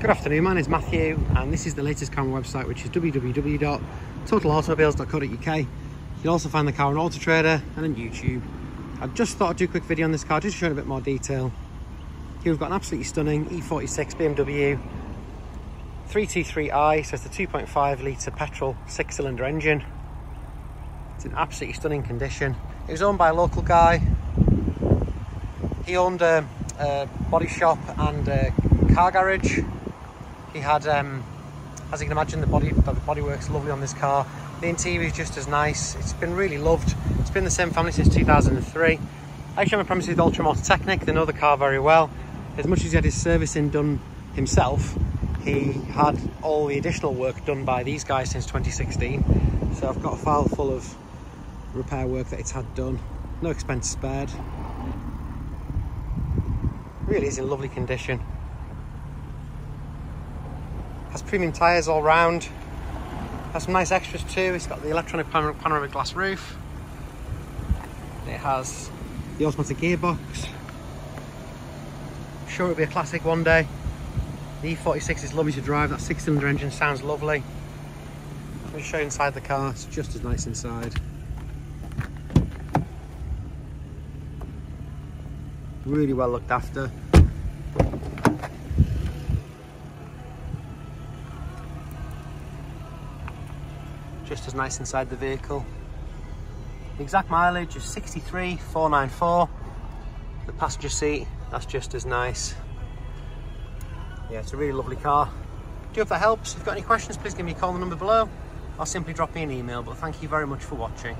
Good afternoon, my name is Matthew and this is the latest car on website which is www.totalautomobiles.co.uk. You can also find the car on Auto Trader and on YouTube. I just thought I'd do a quick video on this car just to show you a bit more detail. Here we've got an absolutely stunning E46 BMW 323i, so it's a 2.5 litre petrol six cylinder engine. It's in absolutely stunning condition. It was owned by a local guy. He owned a, a body shop and a car garage he had, um, as you can imagine, the body the body works lovely on this car. The interior is just as nice. It's been really loved. It's been the same family since 2003. I actually a premises with Ultra Motor Technic. They know the car very well. As much as he had his servicing done himself, he had all the additional work done by these guys since 2016. So I've got a file full of repair work that it's had done. No expense spared. Really is in lovely condition. Has premium tyres all round. Has some nice extras too. It's got the electronic panoramic glass roof. It has the automatic gearbox. I'm sure it'll be a classic one day. The E46 is lovely to drive. That six cylinder engine sounds lovely. Let me show you inside the car. It's just as nice inside. Really well looked after. Just as nice inside the vehicle. The exact mileage is 63,494. The passenger seat, that's just as nice. Yeah, it's a really lovely car. Do hope that helps. If you've got any questions, please give me a call on the number below or simply drop me an email. But thank you very much for watching.